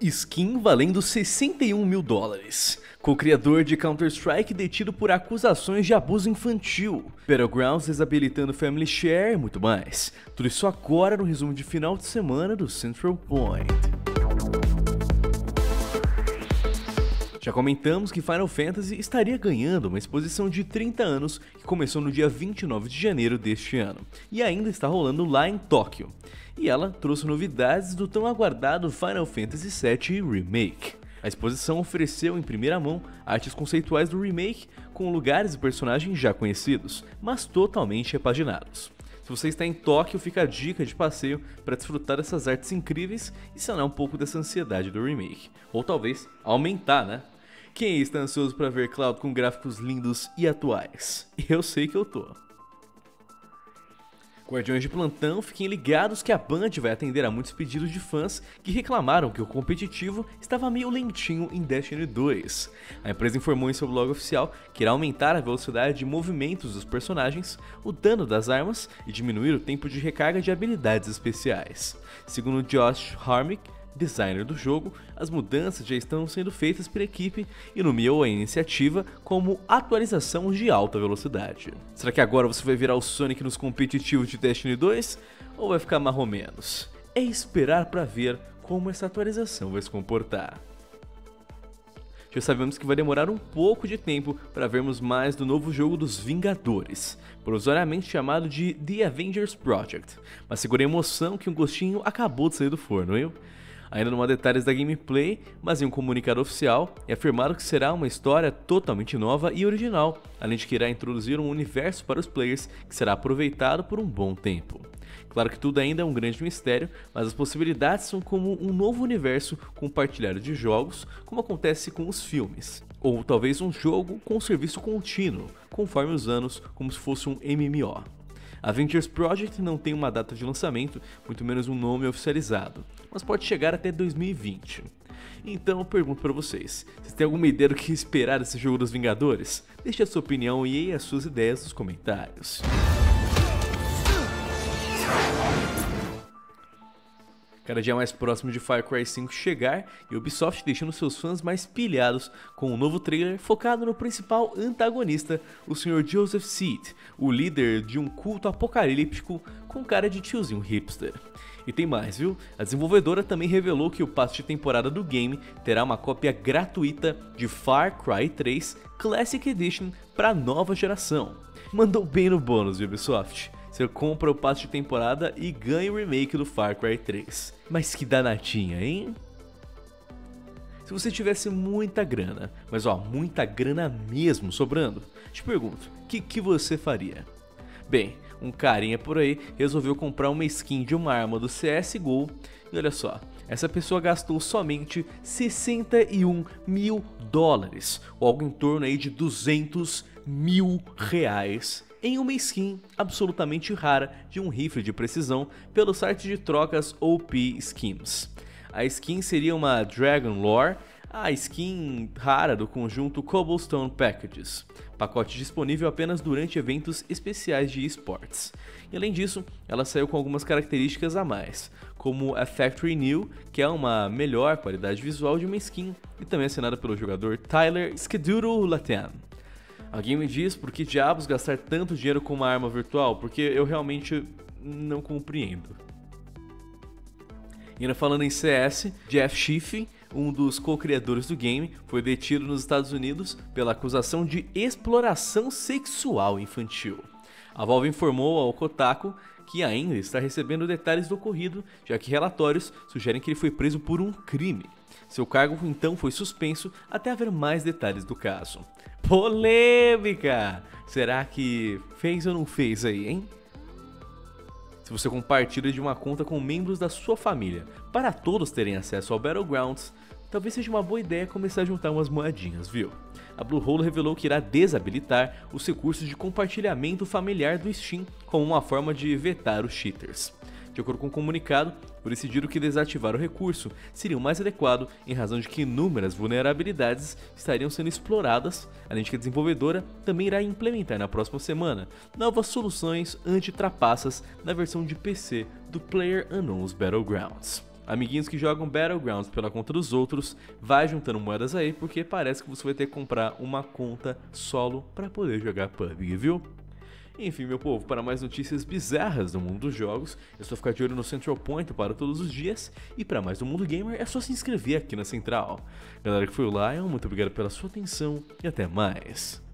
Skin valendo 61 mil dólares. Co-criador de Counter-Strike detido por acusações de abuso infantil. Battlegrounds desabilitando Family Share e muito mais. Tudo isso agora no resumo de final de semana do Central Point. Já comentamos que Final Fantasy estaria ganhando uma exposição de 30 anos que começou no dia 29 de janeiro deste ano e ainda está rolando lá em Tóquio. E ela trouxe novidades do tão aguardado Final Fantasy VII Remake. A exposição ofereceu em primeira mão artes conceituais do remake com lugares e personagens já conhecidos, mas totalmente repaginados. Se você está em Tóquio, fica a dica de passeio para desfrutar dessas artes incríveis e sanar um pouco dessa ansiedade do remake. Ou talvez aumentar, né? Quem está ansioso para ver Cloud com gráficos lindos e atuais? Eu sei que eu tô. Guardiões de plantão, fiquem ligados que a Band vai atender a muitos pedidos de fãs que reclamaram que o competitivo estava meio lentinho em Destiny 2. A empresa informou em seu blog oficial que irá aumentar a velocidade de movimentos dos personagens, o dano das armas e diminuir o tempo de recarga de habilidades especiais. Segundo Josh Harmick, designer do jogo, as mudanças já estão sendo feitas pela equipe e nomeou a iniciativa como atualização de alta velocidade. Será que agora você vai virar o Sonic nos competitivos de Destiny 2 ou vai ficar mais ou menos? É esperar para ver como essa atualização vai se comportar. Já sabemos que vai demorar um pouco de tempo para vermos mais do novo jogo dos Vingadores, provisoriamente chamado de The Avengers Project, mas segura a emoção que um gostinho acabou de sair do forno, viu? Ainda não há detalhes da gameplay, mas em um comunicado oficial é afirmado que será uma história totalmente nova e original, além de que irá introduzir um universo para os players que será aproveitado por um bom tempo. Claro que tudo ainda é um grande mistério, mas as possibilidades são como um novo universo compartilhado de jogos, como acontece com os filmes. Ou talvez um jogo com um serviço contínuo, conforme os anos, como se fosse um MMO. Avengers Project não tem uma data de lançamento, muito menos um nome oficializado, mas pode chegar até 2020. Então eu pergunto para vocês, vocês têm alguma ideia do que esperar desse jogo dos Vingadores? Deixe a sua opinião e as suas ideias nos comentários. Cada dia mais próximo de Far Cry 5 chegar e Ubisoft deixando seus fãs mais pilhados com um novo trailer focado no principal antagonista, o Sr. Joseph Seed, o líder de um culto apocalíptico com cara de tiozinho hipster. E tem mais, viu? A desenvolvedora também revelou que o passe de temporada do game terá uma cópia gratuita de Far Cry 3 Classic Edition para nova geração. Mandou bem no bônus, Ubisoft. Você compra o passe de temporada e ganha o remake do Far Cry 3. Mas que danadinha, hein? Se você tivesse muita grana, mas ó, muita grana mesmo sobrando, te pergunto, o que, que você faria? Bem, um carinha por aí resolveu comprar uma skin de uma arma do CSGO e olha só, essa pessoa gastou somente 61 mil dólares, ou algo em torno aí de 200 mil reais em uma skin absolutamente rara de um rifle de precisão pelo site de trocas OP Skins. A skin seria uma Dragon Lore, a skin rara do conjunto Cobblestone Packages, pacote disponível apenas durante eventos especiais de esportes. E além disso, ela saiu com algumas características a mais, como a Factory New, que é uma melhor qualidade visual de uma skin, e também assinada pelo jogador Tyler Skeduro Latian. Alguém me diz por que diabos gastar tanto dinheiro com uma arma virtual? Porque eu realmente não compreendo. E ainda falando em CS, Jeff Schiff, um dos co-criadores do game, foi detido nos Estados Unidos pela acusação de exploração sexual infantil. A Valve informou ao Kotaku que ainda está recebendo detalhes do ocorrido, já que relatórios sugerem que ele foi preso por um crime. Seu cargo então foi suspenso até haver mais detalhes do caso. Polêmica! Será que fez ou não fez aí, hein? Se você compartilha de uma conta com membros da sua família para todos terem acesso ao Battlegrounds, talvez seja uma boa ideia começar a juntar umas moedinhas, viu? A Bluehole revelou que irá desabilitar os recursos de compartilhamento familiar do Steam como uma forma de vetar os cheaters. De acordo com o comunicado, por decidiram que desativar o recurso seria o mais adequado em razão de que inúmeras vulnerabilidades estariam sendo exploradas, além de que a desenvolvedora também irá implementar na próxima semana novas soluções anti-trapaças na versão de PC do Player Unknown's Battlegrounds. Amiguinhos que jogam Battlegrounds pela conta dos outros, vai juntando moedas aí, porque parece que você vai ter que comprar uma conta solo para poder jogar PUBG, viu? Enfim, meu povo, para mais notícias bizarras do mundo dos jogos, é só ficar de olho no Central Point para todos os dias. E para mais do Mundo Gamer, é só se inscrever aqui na Central. Galera que foi o Lion, muito obrigado pela sua atenção e até mais.